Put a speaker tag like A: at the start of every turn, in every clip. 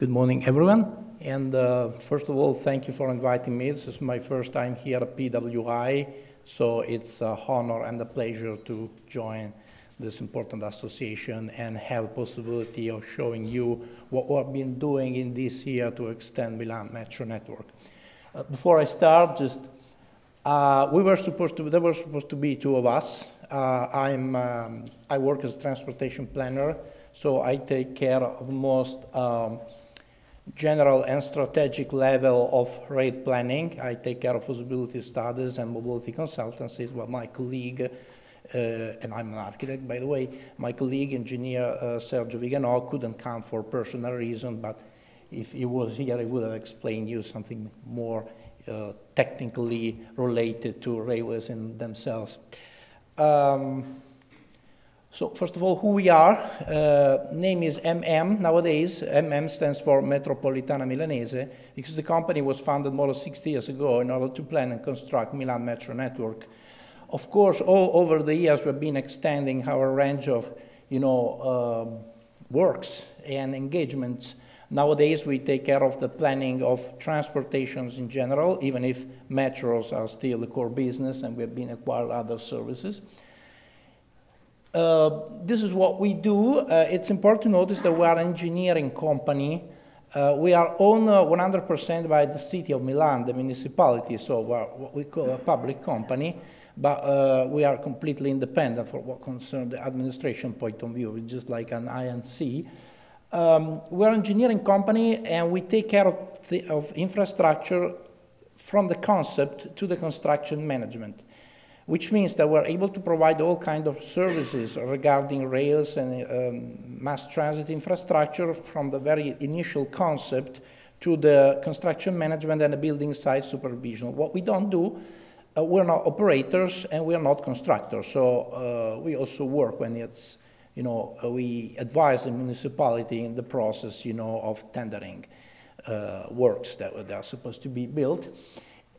A: Good morning, everyone. And uh, first of all, thank you for inviting me. This is my first time here at PWI, so it's an honor and a pleasure to join this important association and have possibility of showing you what we've been doing in this year to extend Milan Metro Network. Uh, before I start, just uh, we were supposed to, there were supposed to be two of us. Uh, I'm, um, I work as a transportation planner, so I take care of most um, general and strategic level of rail planning. I take care of feasibility studies and mobility consultancies. Well, my colleague, uh, and I'm an architect, by the way, my colleague, engineer uh, Sergio Viganò, couldn't come for personal reason, but if he was here, he would have explained you something more uh, technically related to railways in themselves. Um, so first of all, who we are. Uh, name is MM nowadays. MM stands for Metropolitana Milanese because the company was founded more than 60 years ago in order to plan and construct Milan Metro network. Of course, all over the years we've been extending our range of, you know, um, works and engagements. Nowadays we take care of the planning of transportations in general, even if metros are still the core business and we've been acquired other services. Uh, this is what we do. Uh, it's important to notice that we are an engineering company. Uh, we are owned 100% uh, by the city of Milan, the municipality, so we're what we call a public company, but uh, we are completely independent for what concerns the administration point of view, just like an INC. Um, we're an engineering company and we take care of, the, of infrastructure from the concept to the construction management which means that we're able to provide all kinds of services regarding rails and um, mass transit infrastructure from the very initial concept to the construction management and the building site supervision. What we don't do, uh, we're not operators and we're not constructors, so uh, we also work when it's, you know, uh, we advise the municipality in the process, you know, of tendering uh, works that, that are supposed to be built.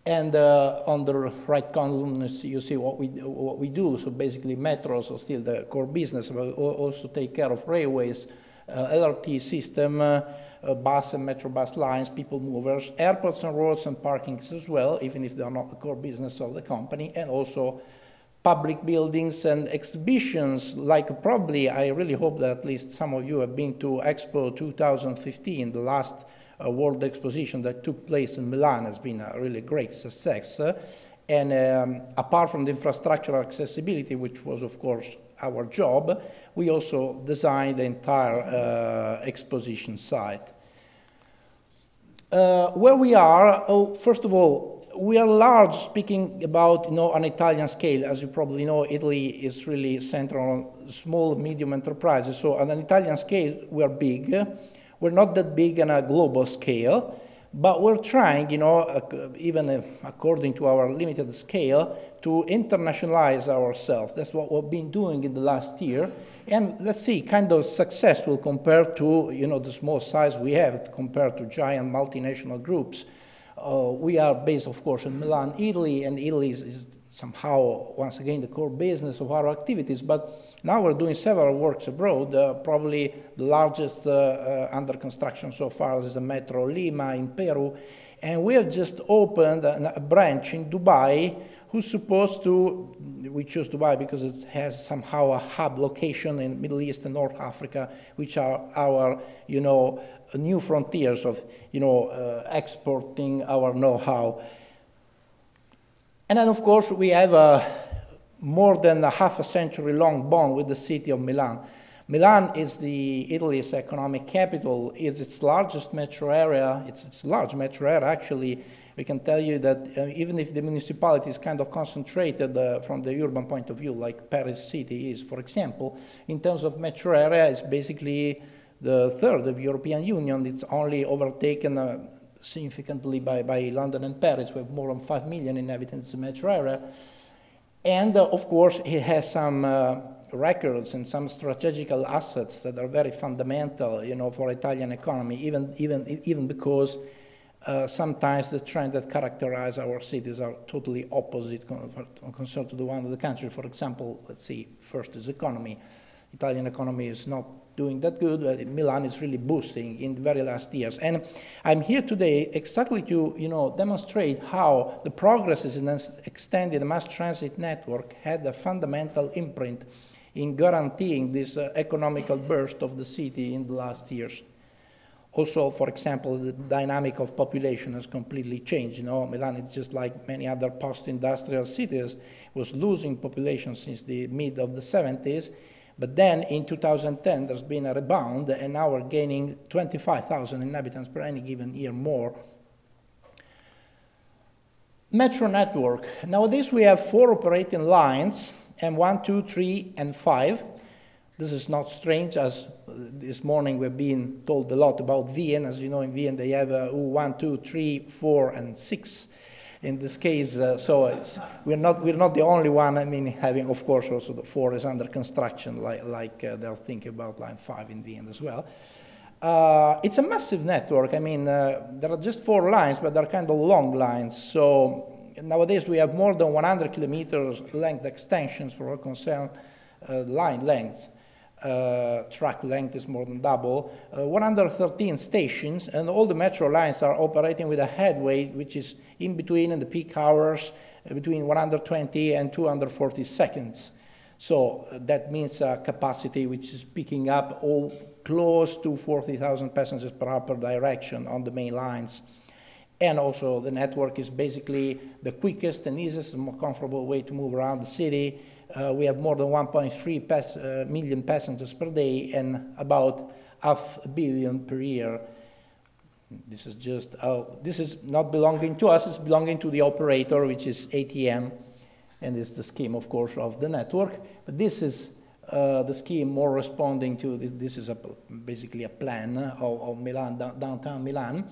A: And uh, on the right column, you see what we, what we do. So basically, metros are still the core business, but also take care of railways, uh, LRT system, uh, uh, bus and metro bus lines, people movers, airports and roads and parkings as well, even if they are not the core business of the company, and also public buildings and exhibitions, like probably, I really hope that at least some of you have been to Expo 2015, the last world exposition that took place in Milan has been a really great success. And um, apart from the infrastructural accessibility, which was, of course, our job, we also designed the entire uh, exposition site. Uh, where we are, oh, first of all, we are large, speaking about you know, an Italian scale. As you probably know, Italy is really centered on small, medium enterprises. So on an Italian scale, we are big. We're not that big on a global scale, but we're trying, you know, even uh, according to our limited scale, to internationalize ourselves. That's what we've been doing in the last year. And let's see, kind of successful compared to, you know, the small size we have compared to giant multinational groups. Uh, we are based, of course, in Milan, Italy, and Italy is, is somehow, once again, the core business of our activities. But now we're doing several works abroad. Uh, probably the largest uh, uh, under construction so far is the Metro Lima in Peru. And we have just opened a, a branch in Dubai who's supposed to, we chose Dubai because it has somehow a hub location in Middle East and North Africa, which are our, you know, new frontiers of, you know, uh, exporting our know-how. And then, of course, we have a more than a half a century long bond with the city of Milan. Milan is the Italy's economic capital. It's its largest metro area. It's its large metro area. Actually, we can tell you that uh, even if the municipality is kind of concentrated uh, from the urban point of view, like Paris city is, for example, in terms of metro area, it's basically the third of European Union. It's only overtaken uh, significantly by, by London and Paris. Have more than 5 million inhabitants in the metro area. And uh, of course, it has some uh, records and some strategical assets that are very fundamental, you know, for Italian economy, even, even, even because uh, sometimes the trend that characterize our cities are totally opposite concerned to the one of the country. For example, let's see, first is economy. Italian economy is not doing that good. But Milan is really boosting in the very last years. And I'm here today exactly to you know, demonstrate how the progresses in extending the mass transit network had a fundamental imprint in guaranteeing this uh, economical burst of the city in the last years. Also, for example, the dynamic of population has completely changed. You know, Milan is just like many other post-industrial cities, was losing population since the mid of the 70s. But then in 2010, there's been a rebound, and now we're gaining 25,000 inhabitants per any given year more. Metro network. Nowadays, we have four operating lines, M1, 2, 3, and 5. This is not strange, as this morning we've been told a lot about Wien. As you know, in Wien they have uh, 1, 2, 3, 4, and 6 in this case. Uh, so we're, not, we're not the only one, I mean, having, of course, also the 4 is under construction, like, like uh, they'll think about line 5 in Wien as well. Uh, it's a massive network. I mean, uh, there are just four lines, but they're kind of long lines. So nowadays we have more than 100 kilometers length extensions for what concern uh, line lengths uh, track length is more than double, uh, 113 stations, and all the metro lines are operating with a headway which is in between in the peak hours uh, between 120 and 240 seconds. So uh, that means a capacity which is picking up all close to 40,000 passengers per hour per direction on the main lines. And also the network is basically the quickest and easiest and more comfortable way to move around the city uh, we have more than 1.3 pass, uh, million passengers per day and about half a billion per year. This is just, this is not belonging to us, it's belonging to the operator, which is ATM, and it's the scheme, of course, of the network. But this is uh, the scheme more responding to, this is a, basically a plan of, of Milan, downtown Milan.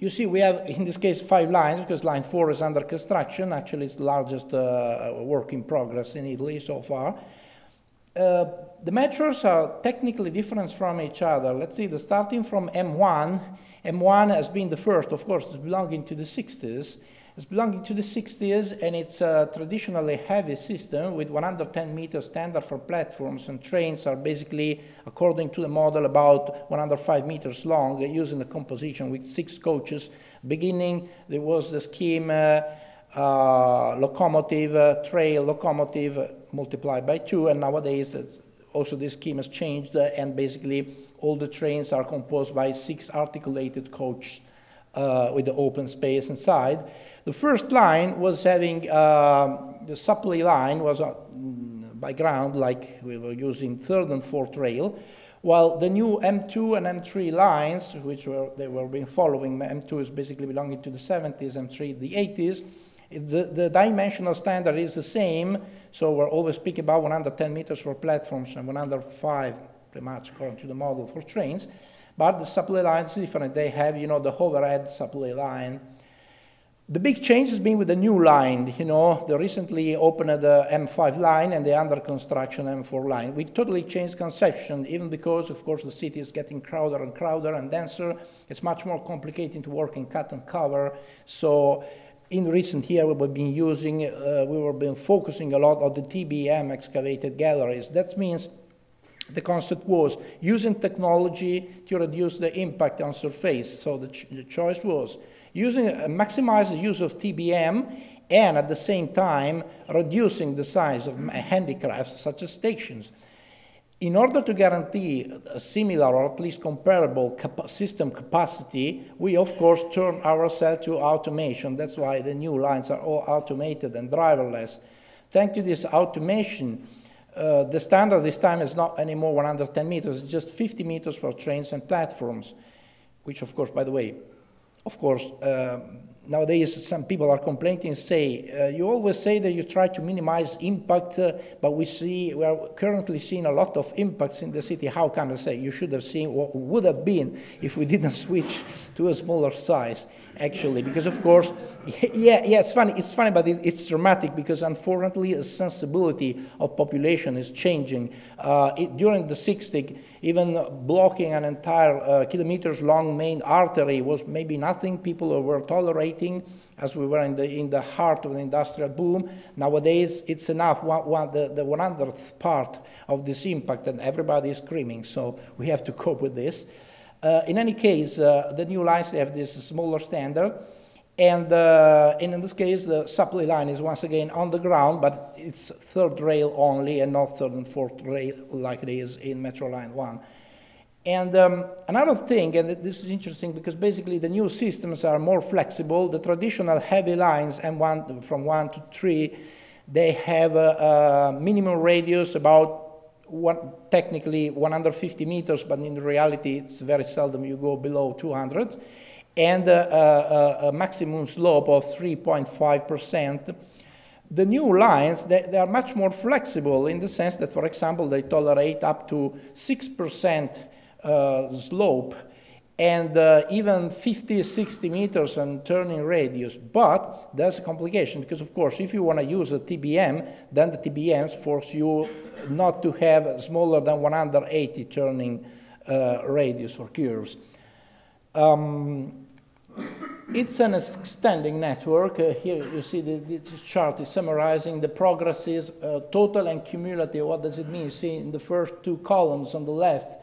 A: You see, we have, in this case, five lines, because line four is under construction. Actually, it's the largest uh, work in progress in Italy so far. Uh, the metros are technically different from each other. Let's see, the starting from M1, M1 has been the first, of course, belonging to the 60s. It's belonging to the 60s and it's a traditionally heavy system with 110 meters standard for platforms and trains are basically, according to the model, about 105 meters long using a composition with six coaches. Beginning, there was the scheme uh, uh, locomotive, uh, trail locomotive multiplied by two and nowadays also this scheme has changed uh, and basically all the trains are composed by six articulated coaches uh, with the open space inside. The first line was having uh, the supply line was uh, by ground, like we were using third and fourth rail, while the new M2 and M3 lines, which were they were being following, M2 is basically belonging to the 70s, M3 the 80s. The, the dimensional standard is the same, so we're always speaking about 110 meters for platforms and 105, pretty much according to the model for trains. But the supply line is different. They have, you know, the overhead supply line. The big change has been with the new line. You know, they recently opened the M5 line and the under construction M4 line. We totally changed conception, even because, of course, the city is getting crowder and crowder and denser. It's much more complicated to work in cut and cover. So in recent years, we've been using, uh, we were been focusing a lot on the TBM excavated galleries. That means the concept was using technology to reduce the impact on surface. So the, ch the choice was using uh, maximize the use of TBM and at the same time reducing the size of handicrafts such as stations. In order to guarantee a similar or at least comparable cap system capacity, we of course turn ourselves to automation. That's why the new lines are all automated and driverless. Thanks to this automation, uh, the standard this time is not anymore 110 meters, it's just 50 meters for trains and platforms, which of course, by the way, of course, uh, nowadays some people are complaining and say, uh, you always say that you try to minimize impact, uh, but we see, we are currently seeing a lot of impacts in the city. How can I say? You should have seen what would have been if we didn't switch to a smaller size, actually, because of course, yeah, yeah, it's funny, it's funny, but it, it's dramatic because unfortunately the sensibility of population is changing. Uh, it, during the 60s, even blocking an entire uh, kilometers long main artery was maybe nothing. People were tolerating accelerating as we were in the, in the heart of the industrial boom. Nowadays, it's enough, one, one, the, the 100th part of this impact, and everybody is screaming, so we have to cope with this. Uh, in any case, uh, the new lines have this smaller standard, and, uh, and, in this case, the supply line is once again on the ground, but it's third rail only and not third and fourth rail like it is in Metro Line 1. And um, another thing, and this is interesting because basically the new systems are more flexible. The traditional heavy lines, M1 from 1 to 3, they have a, a minimum radius about one, technically 150 meters, but in reality it's very seldom you go below 200, and a, a, a maximum slope of 3.5%. The new lines, they, they, are much more flexible in the sense that, for example, they tolerate up to 6% uh, slope and uh, even 50, 60 meters on turning radius. But that's a complication because, of course, if you want to use a TBM, then the TBMs force you not to have smaller than 180 turning uh, radius for curves. Um, it's an extending network. Uh, here you see the, this chart is summarizing the progresses, uh, total and cumulative. What does it mean? You see in the first two columns on the left,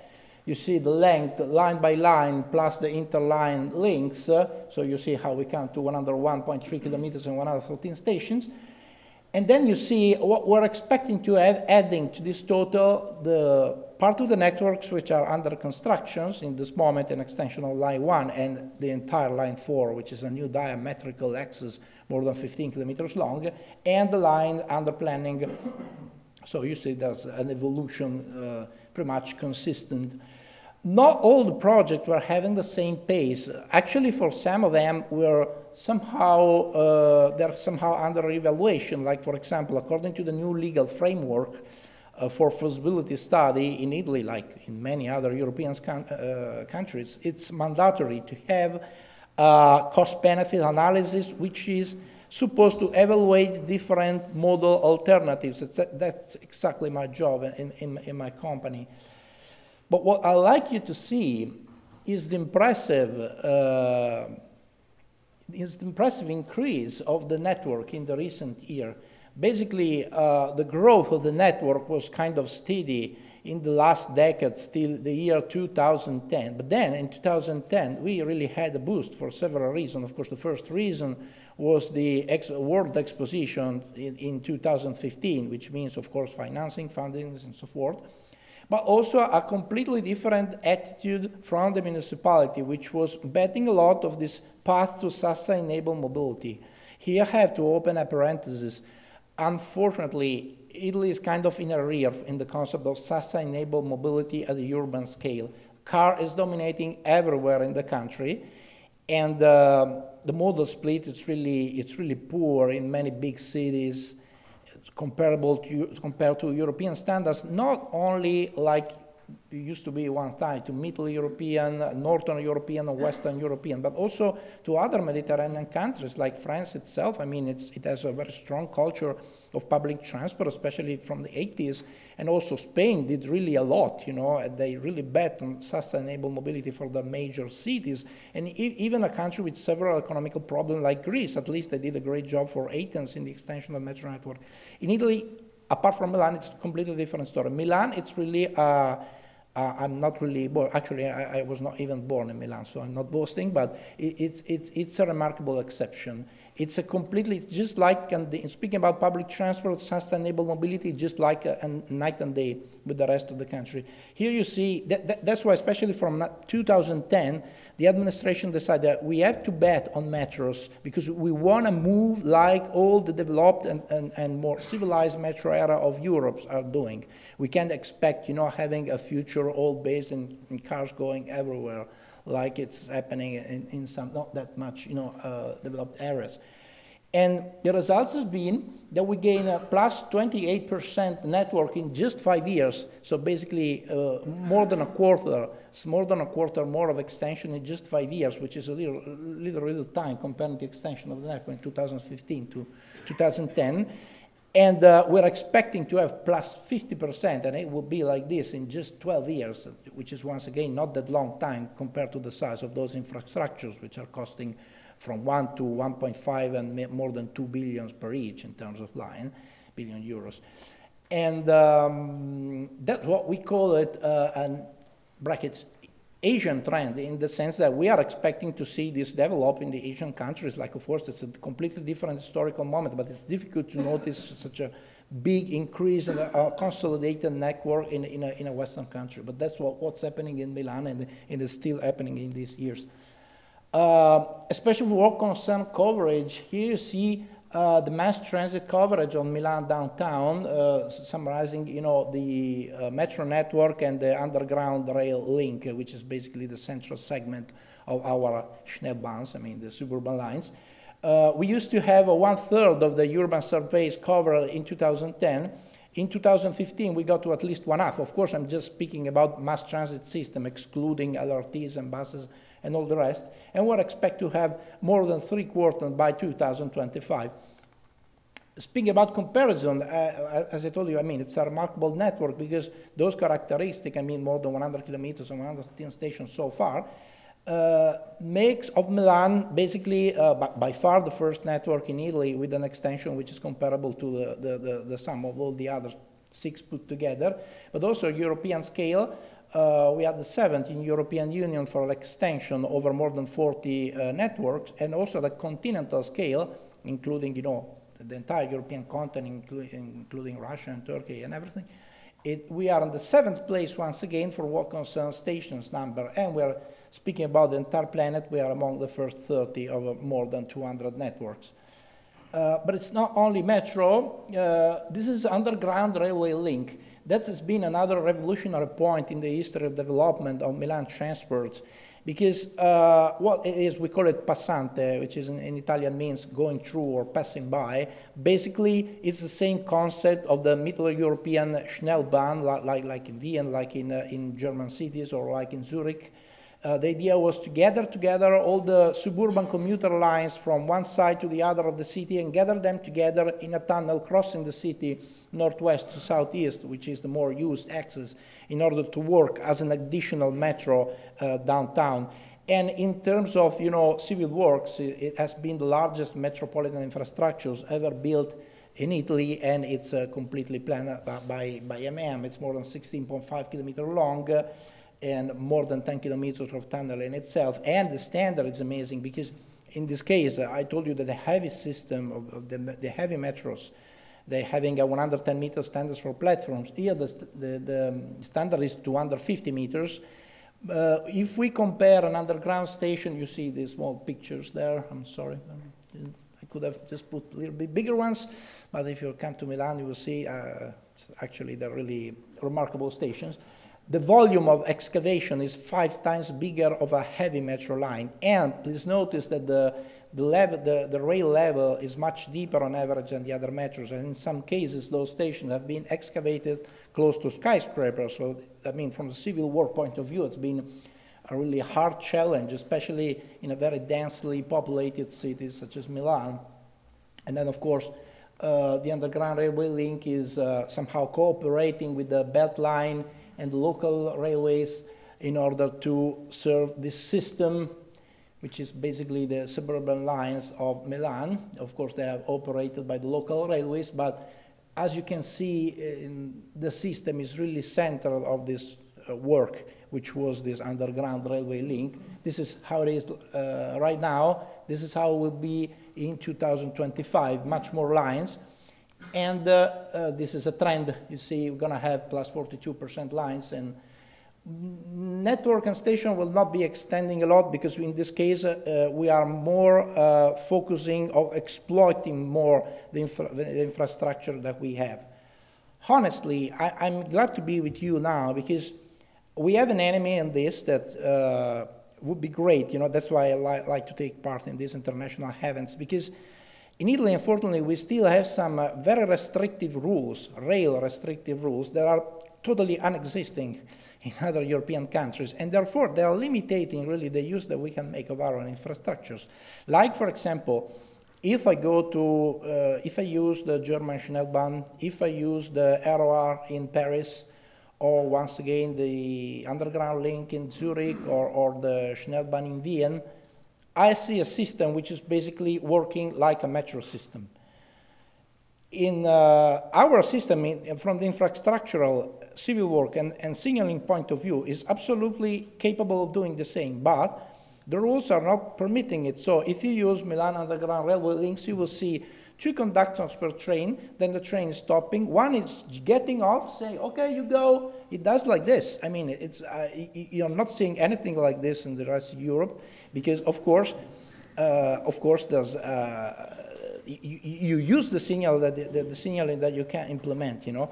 A: you see the length line by line plus the interline links. Uh, so you see how we count to 101.3 kilometers and 113 stations. And then you see what we're expecting to have adding to this total the part of the networks which are under constructions in this moment, an extension of line one and the entire line four, which is a new diametrical axis more than 15 kilometers long, and the line under planning. So you see there's an evolution uh, pretty much consistent not all the projects were having the same pace. Actually, for some of them, were somehow uh, they're somehow under evaluation. Like, for example, according to the new legal framework uh, for feasibility study in Italy, like in many other European uh, countries, it's mandatory to have cost-benefit analysis, which is supposed to evaluate different model alternatives. That's exactly my job in, in, in my company. But what I'd like you to see is the impressive, uh, is the impressive increase of the network in the recent year. Basically, uh, the growth of the network was kind of steady in the last decade, still the year 2010. But then in 2010, we really had a boost for several reasons. Of course, the first reason was the ex World Exposition in, in 2015, which means, of course, financing, fundings, and so forth but also a completely different attitude from the municipality, which was betting a lot of this path to sustainable mobility. Here I have to open a parenthesis. Unfortunately, Italy is kind of in a rear in the concept of sustainable mobility at the urban scale. Car is dominating everywhere in the country, and uh, the modal split is really, it's really poor in many big cities. Comparable to, compared to European standards, not only like used to be one time to Middle European, Northern European, or Western European, but also to other Mediterranean countries like France itself. I mean, it has a very strong culture of public transport, especially from the 80s. And also Spain did really a lot, you know, they really bet on sustainable mobility for the major cities. And e even a country with several economical problems like Greece, at least they did a great job for Athens in the extension of metro network. In Italy, apart from Milan, it's a completely different story. Milan, it's really uh, uh, I'm not really, born. actually, I, I, was not even born in Milan, so I'm not boasting, but it, it, it, it's a remarkable exception. It's a completely, just like, speaking about public transport, sustainable mobility, just like a, a, night and day with the rest of the country. Here you see, that, that, that's why, especially from 2010, the administration decided that we have to bet on metros because we want to move like all the developed and, and, and more civilized metro era of Europe are doing. We can't expect, you know, having a future all based in, in cars going everywhere like it's happening in, in some not that much you know, uh, developed areas. And the results has been that we gain a plus 28% network in just five years. So basically, uh, more than a quarter, it's more than a quarter more of extension in just five years, which is a little, little, little time compared to the extension of the network in 2015 to 2010. And uh, we're expecting to have plus 50%, and it will be like this in just 12 years, which is once again not that long time compared to the size of those infrastructures, which are costing from 1 to 1.5 and more than 2 billions per each in terms of line, billion euros. And um, that's what we call it, uh, an brackets, Asian trend in the sense that we are expecting to see this develop in the Asian countries. Like, of course, it's a completely different historical moment, but it's difficult to notice such a big increase in a, consolidated network in, in, a, in a Western country. But that's what, what's happening in Milan and, and still happening in these years. Uh, especially for what concern coverage, here you see uh, the mass transit coverage on Milan downtown, uh, summarizing, you know, the uh, metro network and the underground rail link, uh, which is basically the central segment of our Schnellbahns, I mean the suburban lines. Uh, we used to have one third of the urban surface covered in 2010. In 2015, we got to at least one half. Of course, I'm just speaking about mass transit system, excluding LRTs and buses and all the rest. And we expect to have more than three quarters by 2025. Speaking about comparison, uh, as I told you, I mean, it's a remarkable network because those characteristics, I mean, more than 100 kilometers and 115 stations so far, uh, makes of Milan basically uh, by, by, far the first network in Italy with an extension which is comparable to the, the, the, the sum of all the other six put together, but also European scale uh, we are the seventh in European Union for extension over more than 40 uh, networks, and also the continental scale, including, you know, the entire European continent, including, Russia and Turkey and everything. It, we are in the seventh place once again for what concerns stations number, and we're speaking about the entire planet, we are among the first 30 of uh, more than 200 networks. Uh, but it's not only metro, uh, this is underground railway link. That has been another revolutionary point in the history of development of Milan transport because uh, what it is, we call it passante, which is in, in, Italian means going through or passing by. Basically, it's the same concept of the Middle European Schnellbahn, like, like, like in Vienna, like in, uh, in German cities, or like in Zurich. Uh, the idea was to gather together all the suburban commuter lines from one side to the other of the city and gather them together in a tunnel crossing the city northwest to southeast, which is the more used axis, in order to work as an additional metro uh, downtown. And in terms of you know civil works, it, it has been the largest metropolitan infrastructures ever built in Italy, and it's uh, completely planned by, by MM. It's more than 16.5 kilometers long. And more than 10 kilometers of tunnel in itself. And the standard is amazing because in this case, uh, I told you that the heavy system of, of the, the, heavy metros, they're having a 110 meter standards for platforms. Here, the, the, the standard is 250 meters. Uh, if we compare an underground station, you see the small pictures there. I'm sorry. I could have just put a little bit bigger ones, but if you come to Milan, you will see uh, actually they're really remarkable stations the volume of excavation is five times bigger of a heavy metro line. And please notice that the, the, level, the, the rail level is much deeper on average than the other metros. And in some cases, those stations have been excavated close to skyscrapers. So, I mean, from the civil work point of view, it's been a really hard challenge, especially in a very densely populated city such as Milan. And then, of course, uh, the underground railway link is uh, somehow cooperating with the Beltline and local railways in order to serve this system, which is basically the suburban lines of Milan. Of course, they are operated by the local railways, but as you can see, the system is really central of this uh, work, which was this underground railway link. This is how it is uh, right now. This is how it will be in 2025, much more lines. And uh, uh, this is a trend. You see, we're going to have plus 42% lines. And network and station will not be extending a lot because in this case, uh, we are more uh, focusing or exploiting more the, infra the, infrastructure that we have. Honestly, I, am glad to be with you now because we have an enemy in this that uh, would be great. You know, that's why I li like to take part in these international events because in Italy, unfortunately, we still have some uh, very restrictive rules, rail restrictive rules, that are totally unexisting in other European countries, and therefore they are limiting really the use that we can make of our own infrastructures. Like, for example, if I go to, uh, if I use the German Schnellbahn, if I use the RER in Paris, or once again the underground link in Zurich or, or the Schnellbahn in Vienna, I see a system which is basically working like a metro system. In uh, our system, in, from the infrastructural civil work and, and signaling point of view, is absolutely capable of doing the same, but the rules are not permitting it. So if you use Milan Underground Railway links, you will see two conductors per train, then the train is stopping. One is getting off, saying, okay, you go. It does like this. I mean, it's, uh, you're not seeing anything like this in the rest of Europe because, of course, uh, of course, there's, uh, you, you, use the signal that the, the, the signal that you can implement, you know.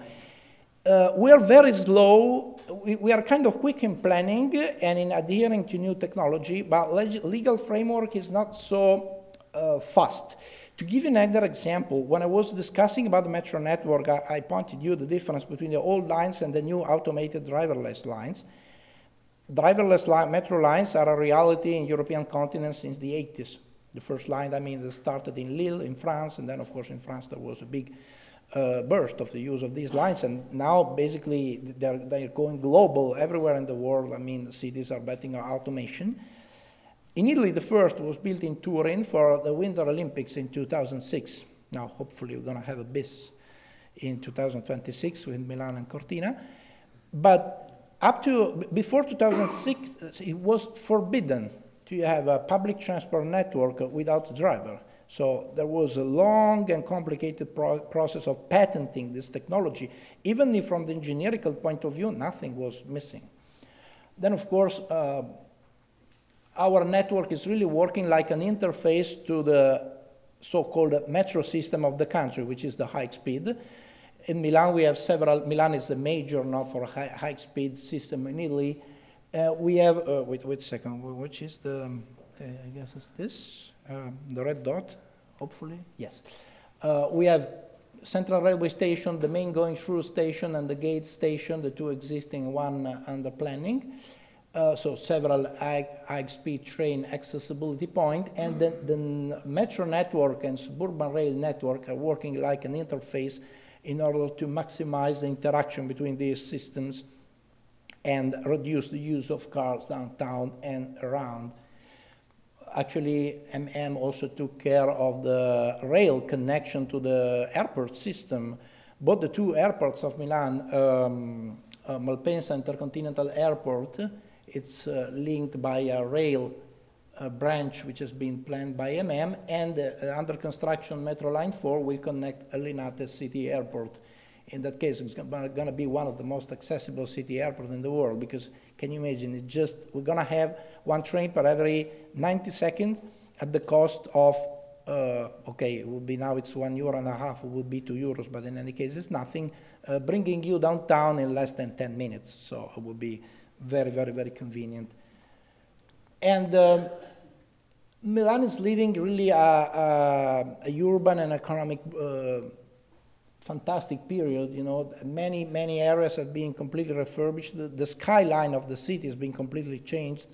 A: Uh, we are very slow. We, we, are kind of quick in planning and in adhering to new technology, but legal framework is not so uh, fast. To give another example, when I was discussing about the metro network, I, I pointed you the difference between the old lines and the new automated driverless lines. Driverless metro lines are a reality in European continent since the 80s. The first line, I mean, that started in Lille in France, and then, of course, in France there was a big uh, burst of the use of these lines, and now basically they're, they're going global everywhere in the world. I mean, cities are betting on automation. In Italy, the first was built in Turin for the Winter Olympics in 2006. Now, hopefully, we're going to have a BIS in 2026 with Milan and Cortina. But up to before 2006, it was forbidden to have a public transport network without a driver. So there was a long and complicated pro process of patenting this technology. Even if from the engineering point of view, nothing was missing. Then, of course, uh, our network is really working like an interface to the so-called metro system of the country, which is the high speed. In Milan, we have several, Milan is the major node for high, high speed system in Italy. Uh, we have, uh, wait, wait a second, which is the, um, uh, I guess it's this, um, the red dot, hopefully, yes. Uh, we have Central Railway Station, the main going through station and the gate station, the two existing, one under planning uh, so several high-speed train accessibility point, and the, the metro network and suburban rail network are working like an interface in order to maximize the interaction between these systems and reduce the use of cars downtown and around. Actually, MM also took care of the rail connection to the airport system. Both the two airports of Milan, um, uh, Malpensa Intercontinental Airport, it's uh, linked by a rail branch which has been planned by MM, and uh, under construction Metro Line 4 will connect Linate City Airport. In that case, it's going to be one of the most accessible city airports in the world because can you imagine? It's just we're going to have one train per every 90 seconds at the cost of uh, okay, it would be now it's one euro and a half, it would be two euros, but in any case, it's nothing, uh, bringing you downtown in less than 10 minutes. So it would be very, very, very convenient. And um, Milan is living really a, a, a urban and economic uh, fantastic period. You know, many, many areas are being completely refurbished. The, the skyline of the city has been completely changed.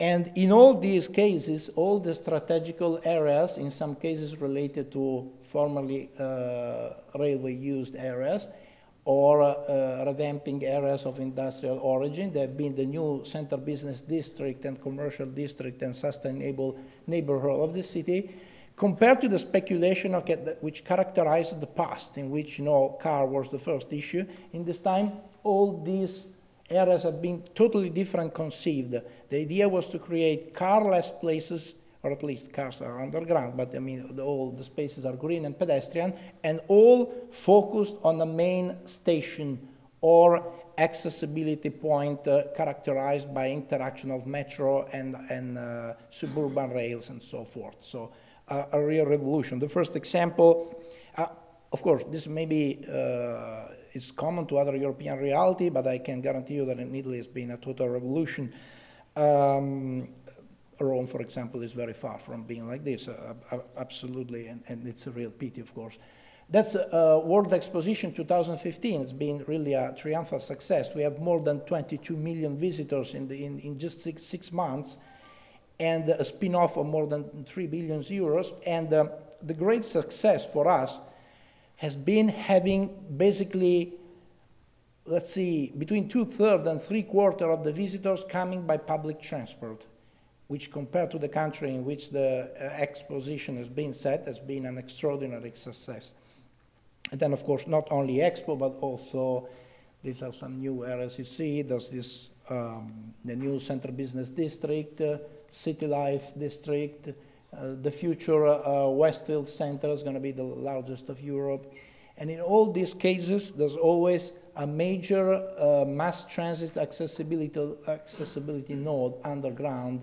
A: And in all these cases, all the strategical areas, in some cases related to formerly uh, railway used areas, or uh, revamping areas of industrial origin. There have been the new center business district and commercial district and sustainable neighborhood of the city, compared to the speculation which characterized the past, in which you know, car was the first issue. In this time, all these areas have been totally different conceived. The idea was to create carless places or at least cars are underground, but I mean, the, all the spaces are green and pedestrian, and all focused on the main station or accessibility point uh, characterized by interaction of metro and, and uh, suburban rails and so forth. So uh, a real revolution. The first example, uh, of course, this maybe uh, is common to other European reality, but I can guarantee you that in Italy it's been a total revolution. Um, Rome, for example, is very far from being like this, uh, absolutely, and, and, it's a real pity, of course. That's uh, World Exposition 2015. It's been really a triumphal success. We have more than 22 million visitors in, the, in, in just six, six months. and a spin-off of more than 3 billion euros. And um, the great success for us has been having basically, let's see, between two-thirds and three-quarters of the visitors coming by public transport, which compared to the country in which the uh, exposition has been set, has been an extraordinary success. And then, of course, not only Expo, but also these are some new areas you see. There's this, um, the new Central Business District, uh, City Life District, uh, the future uh, Westfield Center is going to be the largest of Europe. And in all these cases, there's always a major uh, mass transit accessibility, accessibility node underground.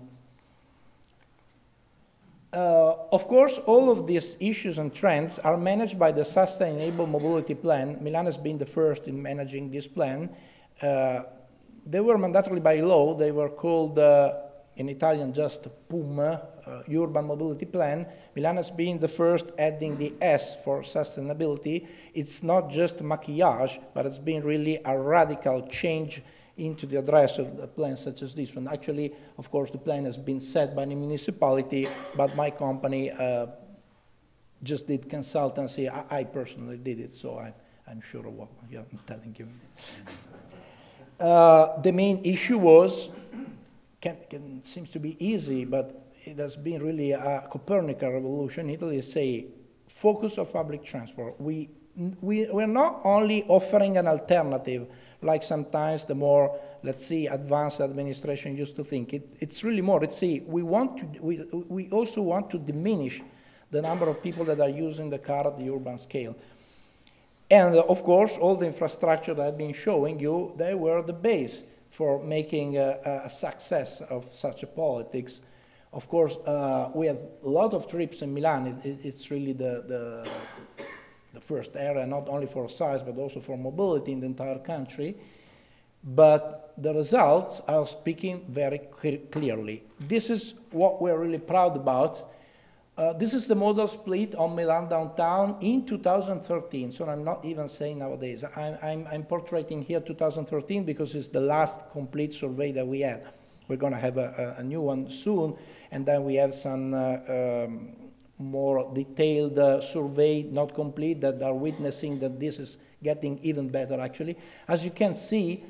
A: Uh, of course, all of these issues and trends are managed by the Sustainable Mobility Plan. Milan has been the first in managing this plan. Uh, they were mandatorily by law. They were called uh, in Italian just PUM, uh, Urban Mobility Plan. Milan has been the first adding the S for sustainability. It's not just maquillage, but it's been really a radical change into the address of the plan such as this one. Actually, of course, the plan has been set by the municipality, but my company uh, just did consultancy. I, I, personally did it, so I, I'm sure of what I'm telling you. Uh, the main issue was can, can, seems to be easy, but it has been really a Copernican revolution. Italy say focus of public transport. We, we, we're not only offering an alternative, like sometimes the more, let's see, advanced administration used to think. It, it's really more, let's see, we, want to, we, we also want to diminish the number of people that are using the car at the urban scale. And of course, all the infrastructure that I've been showing you, they were the base for making a, a success of such a politics. Of course, uh, we have a lot of trips in Milan. It, it, it's really the, the, the, first area, not only for size, but also for mobility in the entire country. But the results are speaking very clearly. This is what we're really proud about uh, this is the modal split on Milan downtown in 2013, so I'm not even saying nowadays. I'm, I'm, I'm portraying here 2013 because it's the last complete survey that we had. We're going to have a, a, a, new one soon, and then we have some uh, um, more detailed uh, survey, not complete, that are witnessing that this is getting even better, actually. As you can see,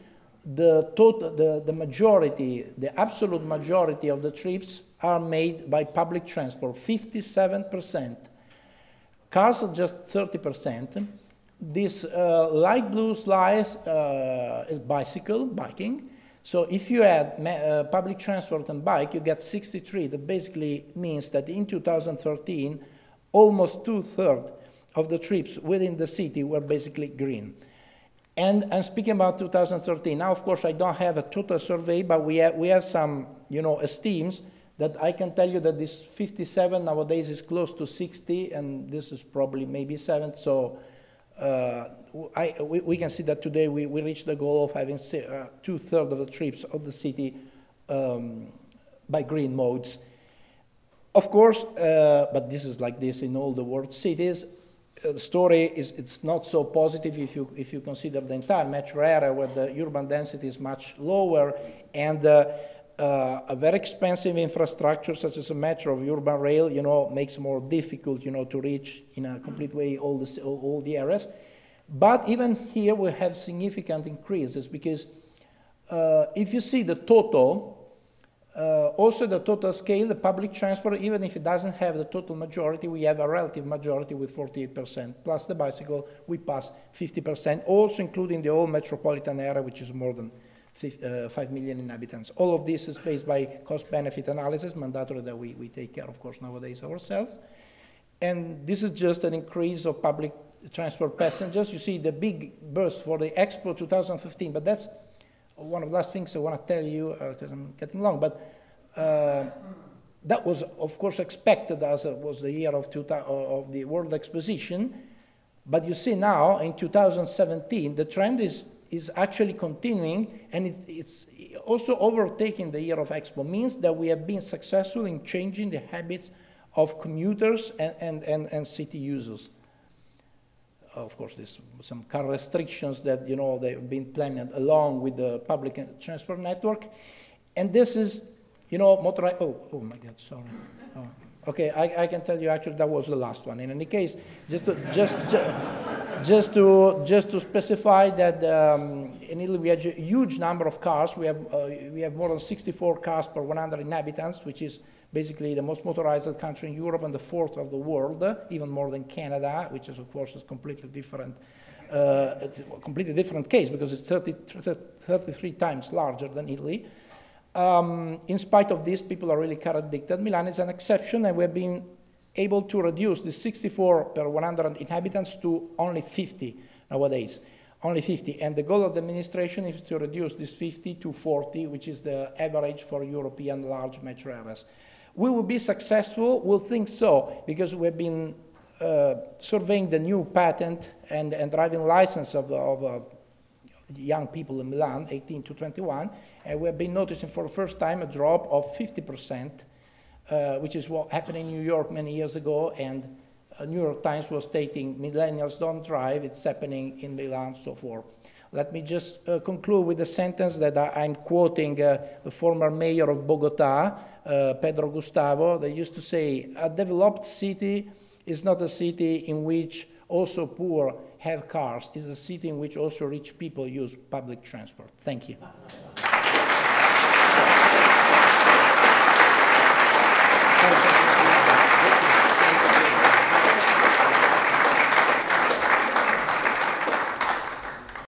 A: the, total, the, the majority, the absolute majority of the trips are made by public transport, 57%. Cars are just 30%. This uh, light blue slice uh, is bicycle, biking. So if you add uh, public transport and bike, you get 63. That basically means that in 2013, almost two-thirds of the trips within the city were basically green. And I'm speaking about 2013. Now, of course, I don't have a total survey, but we have, we have some, you know, esteems that I can tell you that this 57 nowadays is close to 60, and this is probably maybe 7. So I, we, we, can see that today we, we reached the goal of having uh, two-thirds of the trips of the city um, by green modes. Of course, uh, but this is like this in all the world cities, uh, the story is it's not so positive if you if you consider the entire metro area where the urban density is much lower and uh, uh, a very expensive infrastructure such as a metro of urban rail, you know, makes more difficult, you know, to reach in a complete way all the, all, the areas. But even here we have significant increases because uh, if you see the total, uh, also the total scale, the public transport, even if it doesn't have the total majority, we have a relative majority with 48%. Plus the bicycle, we pass 50%, also including the whole metropolitan area, which is more than uh, 5 million inhabitants. All of this is based by cost-benefit analysis, mandatory that we, we take care, of course, nowadays ourselves. And this is just an increase of public transport passengers. You see the big burst for the Expo 2015, but that's one of the last things I want to tell you, because uh, I'm getting long, but uh, that was, of course, expected as it was the year of, of the World Exposition. But you see now, in 2017, the trend is is actually continuing and it, it's also overtaking the year of Expo means that we have been successful in changing the habits of commuters and, and, and, and city users. Of course, there's some car restrictions that, you know, they've been planned along with the public transport network. And this is You know, motorized, oh, oh my God, sorry. Oh. Okay, I, I can tell you actually that was the last one. In any case, just to, just, just, to, just to specify that um, in Italy we have a huge number of cars. We have, uh, we have more than 64 cars per 100 inhabitants, which is basically the most motorized country in Europe and the fourth of the world, even more than Canada, which is of course a completely different, uh, it's a completely different case because it's 30, 33 times larger than Italy. Um, in spite of this, people are really car addicted. Milan is an exception, and we've been able to reduce the 64 per 100 inhabitants to only 50 nowadays. Only 50. And the goal of the administration is to reduce this 50 to 40, which is the average for European large metro areas. We will be successful? We'll think so, because we've been uh, surveying the new patent and, and driving license of, of uh, young people in Milan, 18 to 21, and we have been noticing for the first time a drop of 50%, uh, which is what happened in New York many years ago, and uh, New York Times was stating millennials don't drive, it's happening in Milan, so forth. Let me just uh, conclude with a sentence that I, am quoting uh, the former mayor of Bogota, uh, Pedro Gustavo, They used to say, a developed city is not a city in which also poor have cars. is a city in which also rich people use public transport. Thank you.